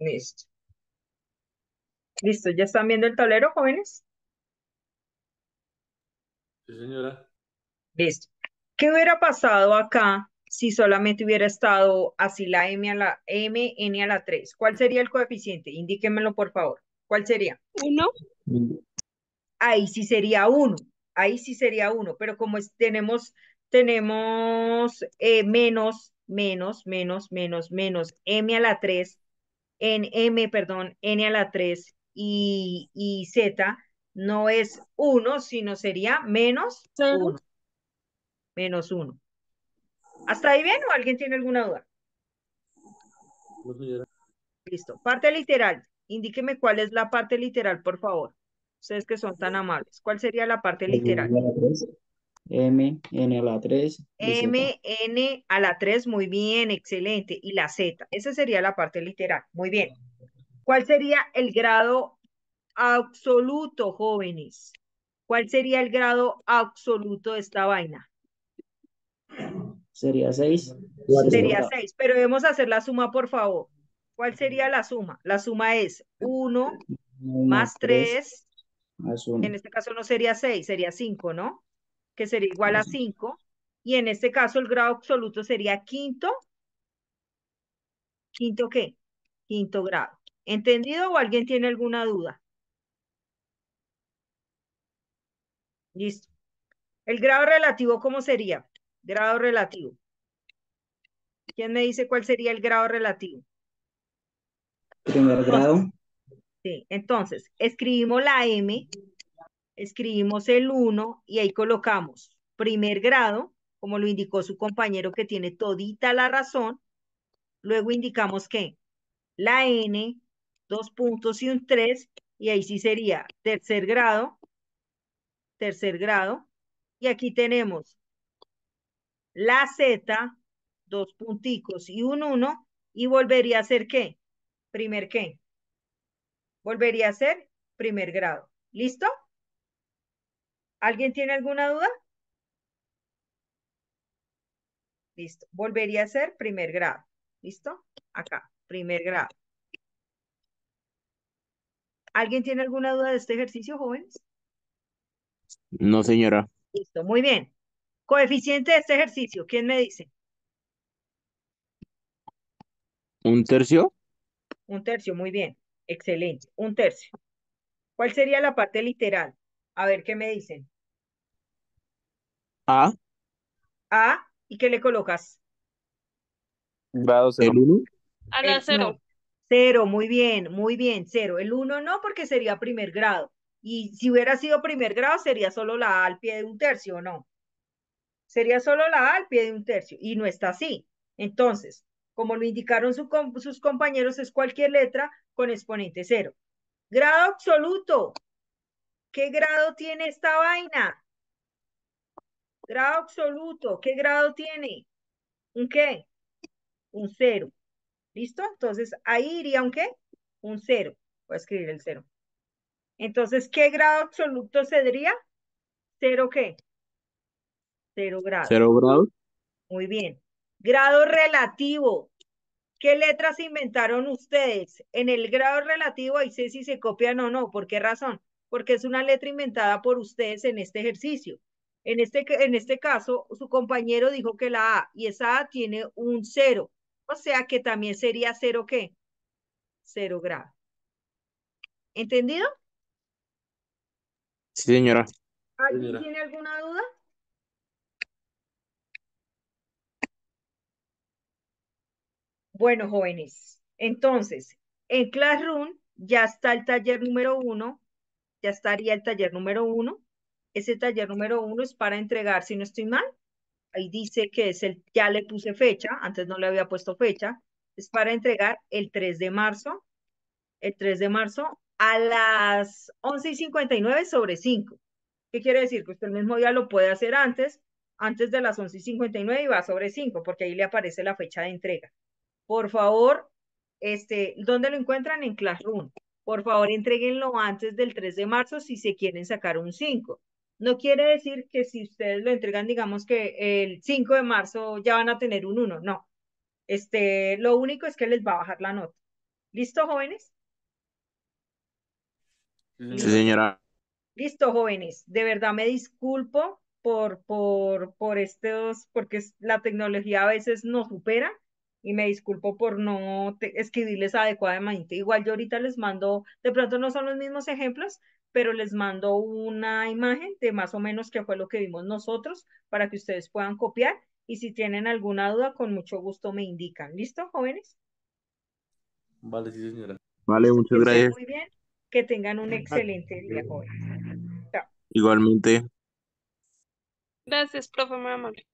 Listo. Listo, ¿ya están viendo el tablero, jóvenes? Sí, señora. Listo. ¿Qué hubiera pasado acá si solamente hubiera estado así la m a la m, n a la 3? ¿Cuál sería el coeficiente? Indíquemelo, por favor. ¿Cuál sería? Uno. Ahí sí sería 1. Ahí sí sería 1. Pero como es- tenemos, tenemos eh, menos, menos, menos, menos, menos m a la 3, en m, perdón, n a la 3 y, y z, no es 1, sino sería menos Cero. 1. Menos 1. ¿Hasta ahí bien o alguien tiene alguna duda? No, señora. Listo. Parte literal. Indíqueme cuál es la parte literal, por favor. Ustedes que son tan amables. ¿Cuál sería la parte literal? M, N a la 3. M, N a la 3, muy bien, excelente. Y la Z, esa sería la parte literal. Muy bien. ¿Cuál sería el grado absoluto, jóvenes? ¿Cuál sería el grado absoluto de esta vaina? Sería 6. Sería 6, pero debemos hacer la suma, por favor. ¿Cuál sería la suma? La suma es 1 más 3, Más 1. en este caso no sería 6, sería 5, ¿no? Que sería igual a 5. Y en este caso el grado absoluto sería quinto. ¿Quinto qué? Quinto grado. ¿Entendido o alguien tiene alguna duda? Listo. ¿El grado relativo cómo sería? Grado relativo. ¿Quién me dice cuál sería el grado relativo? Primer grado. Sí, entonces, escribimos la M, escribimos el 1 y ahí colocamos primer grado, como lo indicó su compañero que tiene todita la razón. Luego indicamos que la N, dos puntos y un 3, y ahí sí sería tercer grado, tercer grado. Y aquí tenemos la Z, dos punticos y un 1, y volvería a ser ¿qué? Primer ¿qué? Volvería a ser primer grado. ¿Listo? ¿Alguien tiene alguna duda? Listo. Volvería a ser primer grado. ¿Listo? Acá, primer grado. ¿Alguien tiene alguna duda de este ejercicio, jóvenes? No, señora. Listo, muy bien. Coeficiente de este ejercicio, ¿quién me dice? ¿Un tercio? Un tercio, muy bien. Excelente, un tercio. ¿Cuál sería la parte literal? A ver, ¿qué me dicen? A. A, ¿y qué le colocas? Grado cero. El 1. A la El- cero. no, cero, muy bien, muy bien, cero. El uno no, porque sería primer grado. Y si hubiera sido primer grado, sería solo la A al pie de un tercio, ¿o no? Sería solo la A al pie de un tercio. Y no está así. Entonces, como lo indicaron su com- sus compañeros, es cualquier letra con exponente cero. Grado absoluto. ¿Qué grado tiene esta vaina? Grado absoluto. ¿Qué grado tiene? ¿Un qué? Un cero. ¿Listo? Entonces, ahí iría un qué? Un cero. Voy a escribir el cero. Entonces, ¿qué grado absoluto sería? ¿Cero qué? Cero grado. ¿Cero grados? Muy bien. Grado relativo. ¿Qué letras inventaron ustedes? En el grado relativo, ahí sé si se copian o no. ¿Por qué razón? Porque es una letra inventada por ustedes en este ejercicio. En este, en este caso, su compañero dijo que la A y esa A tiene un cero. O sea que también sería cero qué? Cero grado. ¿Entendido? Sí, señora. ¿Alguien Señora. tiene alguna duda? Bueno, jóvenes, entonces, en Classroom ya está el taller número uno, ya estaría el taller número uno. Ese taller número uno es para entregar, si no estoy mal, ahí dice que es el, ya le puse fecha, antes no le había puesto fecha, es para entregar el 3 de marzo, el 3 de marzo a las 11 y 59 sobre 5. ¿Qué quiere decir? Que usted mismo ya lo puede hacer antes, antes de las 11 y 59 y va sobre 5, porque ahí le aparece la fecha de entrega. Por favor, este, ¿dónde lo encuentran? En Classroom. Por favor, entreguenlo antes del 3 de marzo si se quieren sacar un 5. No quiere decir que si ustedes lo entregan, digamos que el 5 de marzo ya van a tener un 1. No. Este, lo único es que les va a bajar la nota. ¿Listo, jóvenes? Sí, señora. Listo, jóvenes. De verdad me disculpo por, por, por estos, porque la tecnología a veces nos supera y me disculpo por no te- escribirles adecuadamente. Igual yo ahorita les mando, de pronto no son los mismos ejemplos, pero les mando una imagen de más o menos qué fue lo que vimos nosotros para que ustedes puedan copiar y si tienen alguna duda, con mucho gusto me indican. ¿Listo, jóvenes? Vale, sí, señora. Vale, muchas que gracias. muy bien, que tengan un excelente día, jóvenes. Chao. Igualmente. Gracias, profe, muy amable.